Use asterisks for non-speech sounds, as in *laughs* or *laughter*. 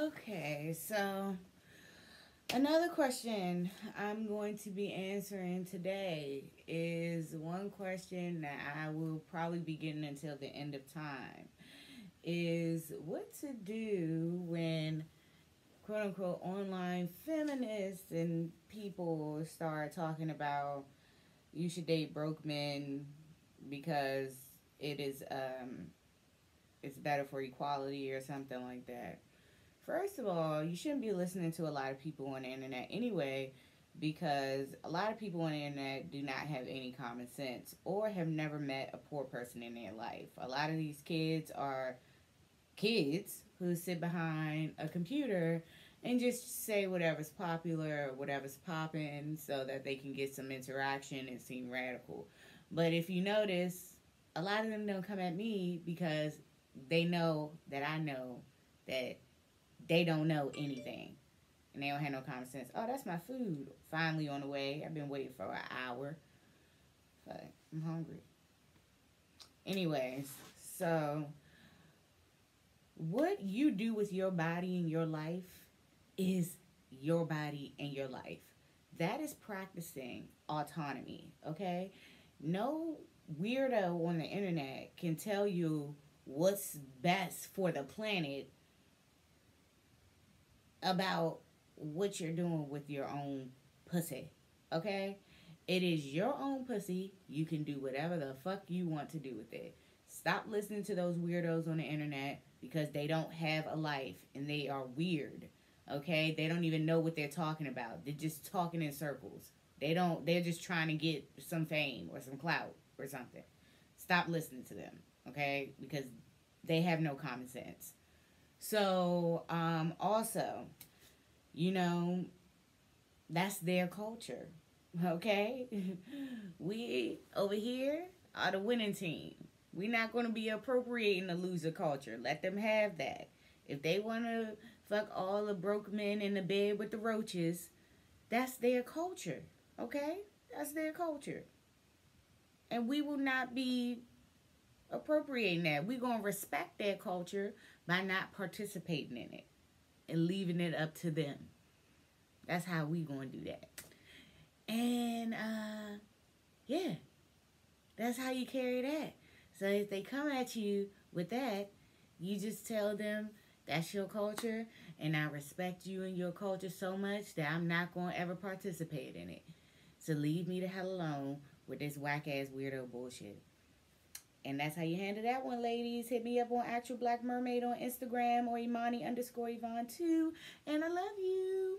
Okay, so another question I'm going to be answering today is one question that I will probably be getting until the end of time is what to do when quote unquote online feminists and people start talking about you should date broke men because it is um it's better for equality or something like that. First of all, you shouldn't be listening to a lot of people on the internet anyway because a lot of people on the internet do not have any common sense or have never met a poor person in their life. A lot of these kids are kids who sit behind a computer and just say whatever's popular whatever's popping so that they can get some interaction and seem radical. But if you notice, a lot of them don't come at me because they know that I know that they don't know anything. And they don't have no common sense. Oh, that's my food. Finally on the way. I've been waiting for an hour. But I'm hungry. Anyways, so what you do with your body and your life is your body and your life. That is practicing autonomy, okay? No weirdo on the internet can tell you what's best for the planet about what you're doing with your own pussy. Okay? It is your own pussy. You can do whatever the fuck you want to do with it. Stop listening to those weirdos on the internet because they don't have a life and they are weird. Okay? They don't even know what they're talking about. They're just talking in circles. They don't they're just trying to get some fame or some clout or something. Stop listening to them, okay? Because they have no common sense. So, um, also, you know, that's their culture. *laughs* Okay? *laughs* we over here are the winning team. We're not going to be appropriating the loser culture. Let them have that. If they want to fuck all the broke men in the bed with the roaches, that's their culture. Okay? That's their culture. And we will not be appropriating that. We're going to respect that culture by not participating in it and leaving it up to them. That's how we going to do that. And, uh, yeah, that's how you carry that. So if they come at you with that, you just tell them that's your culture and I respect you and your culture so much that I'm not going to ever participate in it. So leave me the hell alone with this whack ass weirdo bullshit. And that's how you handle that one, ladies. Hit me up on Actual Black Mermaid on Instagram or Imani underscore Yvonne too. And I love you.